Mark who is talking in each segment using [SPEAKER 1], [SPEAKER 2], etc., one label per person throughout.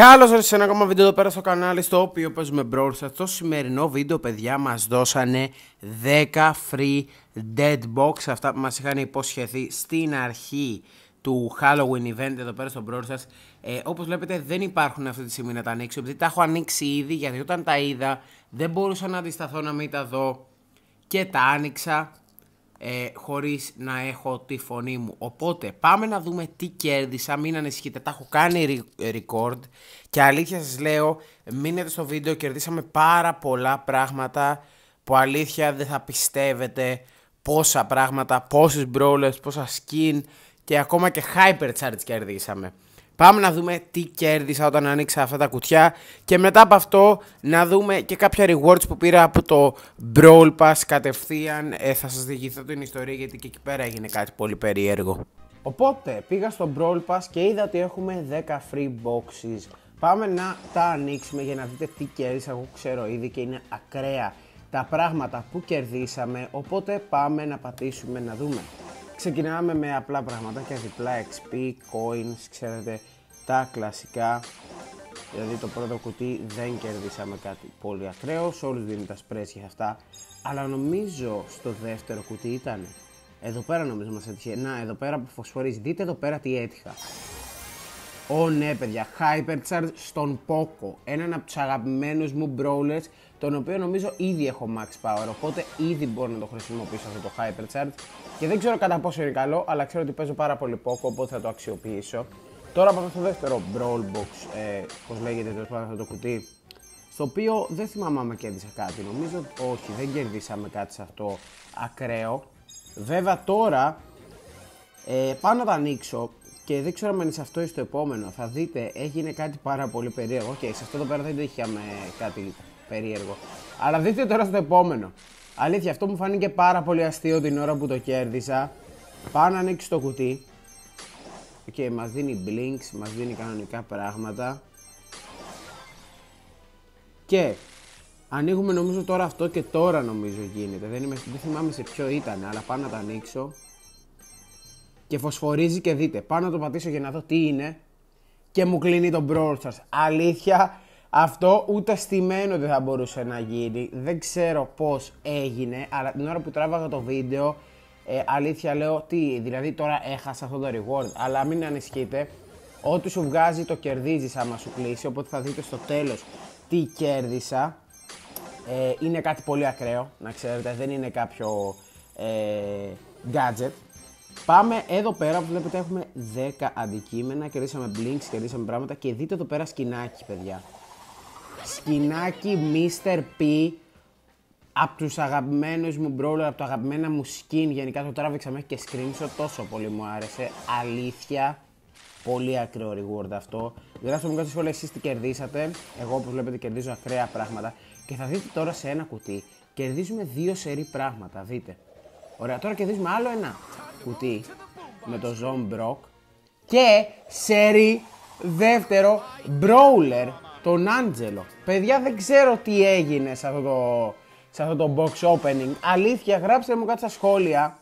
[SPEAKER 1] Καλώς ήρθατε σε ένα ακόμα βίντεο εδώ πέρα στο κανάλι στο οποίο παίζουμε Brawl Stars. Στο σημερινό βίντεο παιδιά μας δώσανε 10 free dead box αυτά που μας είχαν υποσχεθεί στην αρχή του Halloween event εδώ πέρα στο Brawl Stars. Ε, όπως βλέπετε δεν υπάρχουν αυτή τη στιγμή να τα ανοίξω επειδή τα έχω ανοίξει ήδη γιατί όταν τα είδα δεν μπορούσα να αντισταθώ να μην τα δω και τα άνοιξα ε, χωρίς να έχω τη φωνή μου. Οπότε πάμε να δούμε τι κέρδισα, μην ανησυχείτε, τα έχω κάνει record και αλήθεια σας λέω, μείνετε στο βίντεο, κερδίσαμε πάρα πολλά πράγματα που αλήθεια δεν θα πιστεύετε πόσα πράγματα, πόσες brawlers, πόσα skin και ακόμα και hypercharge κερδίσαμε. Πάμε να δούμε τι κέρδισα όταν άνοιξα αυτά τα κουτιά και μετά από αυτό να δούμε και κάποια rewards που πήρα από το Brawl Pass κατευθείαν. Ε, θα σας διηγηθώ την ιστορία γιατί και εκεί πέρα έγινε κάτι πολύ περίεργο. Οπότε πήγα στο Brawl Pass και είδα ότι έχουμε 10 free boxes. Πάμε να τα ανοίξουμε για να δείτε τι κέρδισα. Εγώ ξέρω ήδη και είναι ακραία τα πράγματα που κερδίσαμε. Οπότε πάμε να πατήσουμε να δούμε. Ξεκινάμε με απλά πράγματα και διπλά XP, coins, ξέρετε, τα κλασικά. Δηλαδή το πρώτο κουτί δεν κερδίσαμε κάτι πολύ ακραίος, σε όλους δίνει τα σπρές για αυτά. Αλλά νομίζω στο δεύτερο κουτί ήταν. Εδώ πέρα νομίζω μας έτυχε. Να, εδώ πέρα που φωσφορίζει. Δείτε εδώ πέρα τι έτυχα. Ω ναι παιδιά, Hypercharge στον Poco. Έναν από τους αγαπημένους μου brawlers, τον οποίο νομίζω ήδη έχω max power, οπότε ήδη μπορώ να το χρησιμοποιήσω αυτό το Hypercharge. Και δεν ξέρω κατά πόσο είναι καλό, αλλά ξέρω ότι παίζω πάρα πολύ Poco, οπότε θα το αξιοποιήσω. Τώρα πάμε στο δεύτερο Brawl Box, ε, πώς λέγεται τέλος πάντων αυτό το κουτί, στο οποίο δεν θυμάμαι αν κέρδισα κάτι, νομίζω όχι, δεν κερδίσαμε κάτι σε αυτό ακραίο. Βέβαια τώρα, ε, πάω να το ανοίξω και δεν ξέρω αν είναι σε αυτό ή στο επόμενο. Θα δείτε, έγινε κάτι πάρα πολύ περίεργο. OK, okay, σε αυτό το πέρα δεν το είχαμε κάτι περίεργο. Αλλά δείτε τώρα στο επόμενο. Αλήθεια, αυτό μου φάνηκε πάρα πολύ αστείο την ώρα που το κέρδισα. Πάω να ανοίξω το κουτί. OK, okay, μας δίνει blings, μας δίνει κανονικά πράγματα. Και ανοίγουμε νομίζω τώρα αυτό και τώρα νομίζω γίνεται. Δεν, είμαι, δεν θυμάμαι σε ποιο ήταν, αλλά πάω να το ανοίξω και φωσφορίζει και δείτε. Πάω να το πατήσω για να δω τι είναι και μου κλείνει το Brawl Stars. Αλήθεια, αυτό ούτε στημένο δεν θα μπορούσε να γίνει. Δεν ξέρω πώς έγινε, αλλά την ώρα που τράβαγα το βίντεο, ε, αλήθεια λέω, τι, δηλαδή τώρα έχασα αυτό το reward. Αλλά μην ανησυχείτε, ό,τι σου βγάζει το κερδίζεις άμα σου κλείσει, οπότε θα δείτε στο τέλος τι κέρδισα. Ε, είναι κάτι πολύ ακραίο, να ξέρετε, δεν είναι κάποιο ε, gadget. Πάμε εδώ πέρα που βλέπετε έχουμε 10 αντικείμενα, κερδίσαμε blinks, κερδίσαμε πράγματα και δείτε εδώ πέρα σκινάκι παιδιά. Σκινάκι Mr. P από τους αγαπημένους μου brawler, από τα αγαπημένα μου skin, γενικά το τράβηξα μέχρι και screenshot, τόσο πολύ μου άρεσε, αλήθεια, πολύ ακραίο reward αυτό. Γράψτε μου κάτω σχόλια εσείς τι κερδίσατε, εγώ όπως βλέπετε κερδίζω ακραία πράγματα και θα δείτε τώρα σε ένα κουτί, κερδίζουμε δύο σερή πράγματα, δείτε. Ωραία, τώρα κερδίζουμε άλλο ένα κουτί με το Zone Brock και σερί δεύτερο Brawler, τον Άντζελο. Παιδιά δεν ξέρω τι έγινε σε αυτό το, σε αυτό το box opening. Αλήθεια, γράψτε μου κάτι στα σχόλια.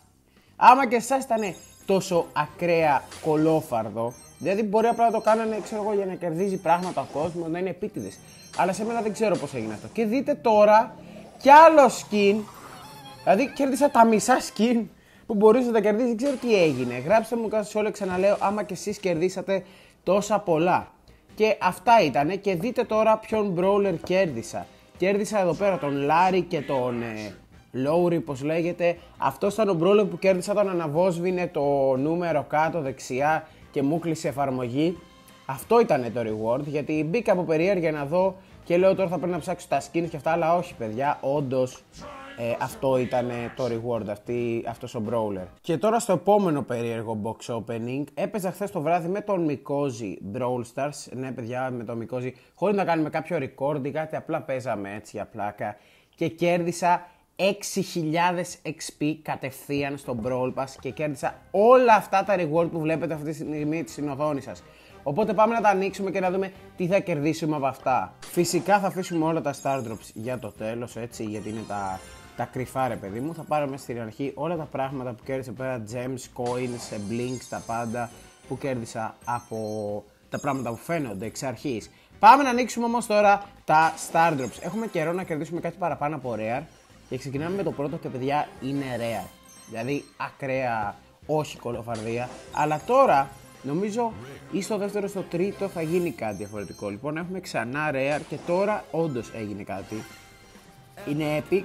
[SPEAKER 1] Άμα και εσάς ήταν τόσο ακραία κολόφαρδο, δηλαδή μπορεί απλά να το κάνανε ξέρω εγώ, για να κερδίζει πράγματα ο κόσμος, να είναι επίτηδες. Αλλά σε μένα δεν ξέρω πώς έγινε αυτό. Και δείτε τώρα κι άλλο skin. Δηλαδή κέρδισα τα μισά skin που μπορείς να τα κερδίσει. Δεν ξέρω τι έγινε. Γράψτε μου κάτω σε όλο ξαναλέω άμα και εσείς κερδίσατε τόσα πολλά. Και αυτά ήτανε και δείτε τώρα ποιον brawler κέρδισα. Κέρδισα εδώ πέρα τον Λάρι και τον ε, Λόουρι, πώς λέγεται. Αυτός ήταν ο brawler που κέρδισα όταν αναβόσβηνε το νούμερο κάτω δεξιά και μου κλείσε εφαρμογή. Αυτό ήταν το reward γιατί μπήκα από περίεργα να δω και λέω τώρα θα πρέπει να ψάξω τα skins και αυτά, αλλά όχι παιδιά, όντως ε, αυτό ήταν το reward, αυτή, αυτός ο brawler. Και τώρα στο επόμενο περίεργο box opening, έπαιζα χθες το βράδυ με τον Mikozi Brawl Stars, ναι παιδιά με τον Mikozi, χωρίς να κάνουμε κάποιο record ή κάτι, απλά παίζαμε έτσι για πλάκα και κέρδισα 6.000 XP κατευθείαν στο Brawl Pass και κέρδισα όλα αυτά τα reward που βλέπετε αυτή τη στιγμή στην οθόνη σας. Οπότε πάμε να τα ανοίξουμε και να δούμε τι θα κερδίσουμε από αυτά. Φυσικά θα αφήσουμε όλα τα Star Drops για το τέλος, έτσι, γιατί είναι τα τα κρυφά ρε παιδί μου. Θα πάρουμε στην αρχή όλα τα πράγματα που κέρδισα πέρα, gems, coins, blinks, τα πάντα που κέρδισα από τα πράγματα που φαίνονται εξ αρχής. Πάμε να ανοίξουμε όμως τώρα τα Star Drops. Έχουμε καιρό να κερδίσουμε κάτι παραπάνω από Rare και ξεκινάμε με το πρώτο και παιδιά είναι Rare. Δηλαδή ακραία, όχι κωλοφαρδία. Αλλά τώρα νομίζω ή στο δεύτερο ή στο τρίτο θα γίνει κάτι διαφορετικό. Λοιπόν έχουμε ξανά Rare και τώρα όντως έγινε κάτι. Είναι epic.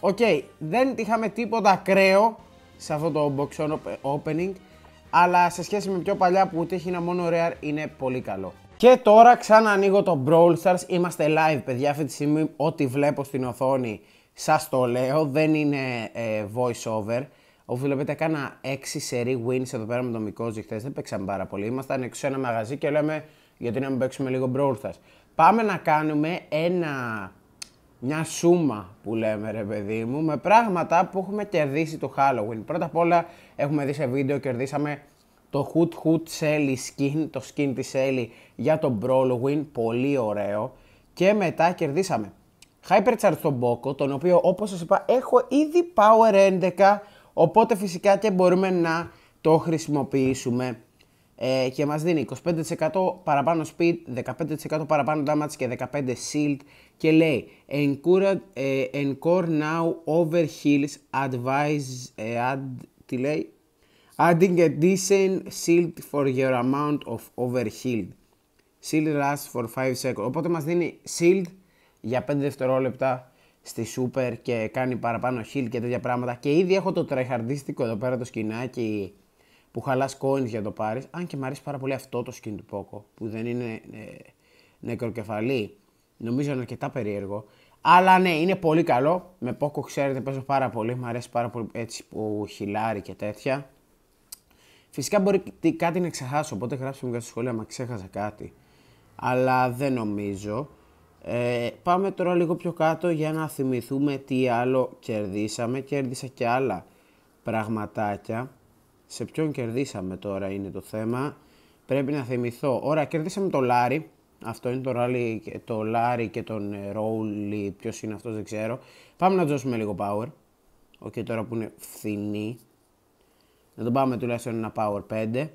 [SPEAKER 1] OK, δεν είχαμε τίποτα ακραίο σε αυτό το box opening αλλά σε σχέση με πιο παλιά που ούτε έχει ένα μόνο rare είναι πολύ καλό. Και τώρα ξανά ανοίγω το Brawl Stars, είμαστε live παιδιά αυτή τη στιγμή, ό,τι βλέπω στην οθόνη σας το λέω, δεν είναι ε, voice over. Όπω βλέπετε, έκανα 6 σερή wins εδώ πέρα με το μικρό χθες. Δεν παίξαμε πάρα πολύ. Ήμασταν έξω σε ένα μαγαζί και λέμε γιατί να μην παίξουμε λίγο Brawl Stars. Πάμε να κάνουμε ένα, μια σούμα που λέμε ρε παιδί μου με πράγματα που έχουμε κερδίσει το Halloween. Πρώτα απ' όλα έχουμε δει σε βίντεο, κερδίσαμε το Hoot Hoot Sally skin, το skin της Sally για το Brawloween, πολύ ωραίο. Και μετά κερδίσαμε Hypercharge στον Boko, τον οποίο όπως σας είπα έχω ήδη Power 11, οπότε φυσικά και μπορούμε να το χρησιμοποιήσουμε ε, και μας δίνει 25% παραπάνω speed, 15% παραπάνω damage και 15 shield και λέει Encore, ε, encore now over heals advise, ε, add, τι λέει; Adding a decent shield for your amount of overhealed. Shield lasts for 5 seconds. Οπότε μας δίνει shield για 5 δευτερόλεπτα στη super και κάνει παραπάνω heal και τέτοια πράγματα. Και ήδη έχω το tryhardίστικο εδώ πέρα το σκηνάκι που χαλάς coins για το πάρεις. Αν και μου αρέσει πάρα πολύ αυτό το skin του Poco που δεν είναι ε, νεκροκεφαλή. Νομίζω είναι αρκετά περίεργο. Αλλά ναι, είναι πολύ καλό. Με Poco ξέρετε παίζω πάρα πολύ. Μου αρέσει πάρα πολύ έτσι που χιλάρει και τέτοια. Φυσικά μπορεί κάτι να ξεχάσω, οπότε γράψτε μου για στο σχόλιο αν ξέχασα κάτι. Αλλά δεν νομίζω. Ε, πάμε τώρα λίγο πιο κάτω για να θυμηθούμε τι άλλο κερδίσαμε. Κέρδισα και άλλα πραγματάκια. Σε ποιον κερδίσαμε τώρα είναι το θέμα. Πρέπει να θυμηθώ. Ωραία, κερδίσαμε το Λάρι. Αυτό είναι το, ράλι, το Λάρι και τον Ρόουλι. Ποιος είναι αυτός δεν ξέρω. Πάμε να δώσουμε λίγο power. OK, okay, τώρα που είναι φθηνή. Να τον πάμε τουλάχιστον ένα power 5.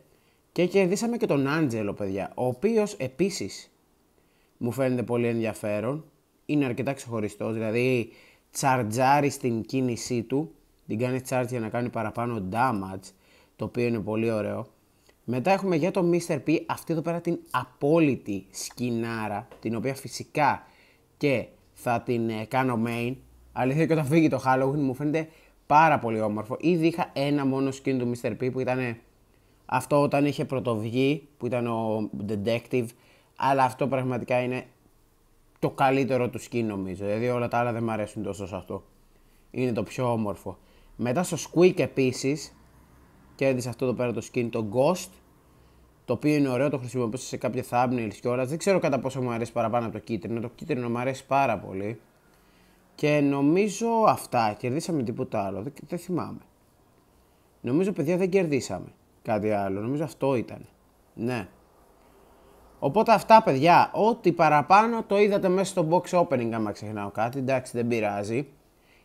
[SPEAKER 1] Και κερδίσαμε και τον Άντζελο, παιδιά. Ο οποίος επίσης μου φαίνεται πολύ ενδιαφέρον. Είναι αρκετά ξεχωριστός, δηλαδή τσαρτζάρει στην κίνησή του, την κάνει charge για να κάνει παραπάνω damage, το οποίο είναι πολύ ωραίο. Μετά έχουμε για το Mr. P αυτή εδώ πέρα την απόλυτη σκηνάρα, την οποία φυσικά και θα την ε, κάνω main. Αλήθεια και όταν φύγει το Halloween μου φαίνεται πάρα πολύ όμορφο. Ήδη είχα ένα μόνο skin του Mr. P που ήταν αυτό όταν είχε πρωτοβγεί, που ήταν ο Detective αλλά αυτό πραγματικά είναι το καλύτερο του skin νομίζω. Δηλαδή όλα τα άλλα δεν μου αρέσουν τόσο σε αυτό. Είναι το πιο όμορφο. Μετά στο Squeak επίσης κέρδισε αυτό εδώ πέρα το skin, το Ghost. Το οποίο είναι ωραίο, το χρησιμοποιούσα σε κάποια thumbnails και όλα. Δεν ξέρω κατά πόσο μου αρέσει παραπάνω από το κίτρινο. Το κίτρινο μου αρέσει πάρα πολύ. Και νομίζω αυτά. Κερδίσαμε τίποτα άλλο. Δεν, δεν θυμάμαι. Νομίζω παιδιά δεν κερδίσαμε κάτι άλλο. Νομίζω αυτό ήταν. Ναι. Οπότε αυτά παιδιά, ό,τι παραπάνω το είδατε μέσα στο box opening άμα ξεχνάω κάτι, εντάξει δεν πειράζει.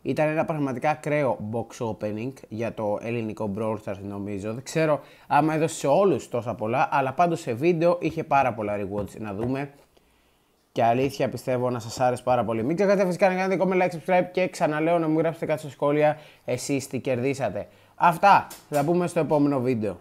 [SPEAKER 1] Ήταν ένα πραγματικά ακραίο box opening για το ελληνικό Brawl Stars νομίζω. Δεν ξέρω άμα έδωσε σε όλους τόσα πολλά, αλλά πάντως σε βίντεο είχε πάρα πολλά rewards να δούμε. Και αλήθεια πιστεύω να σας άρεσε πάρα πολύ. Μην ξεχάσετε φυσικά να κάνετε comment, like, subscribe και ξαναλέω να μου γράψετε κάτι στα σχόλια εσείς τι κερδίσατε. Αυτά, θα πούμε στο επόμενο βίντεο.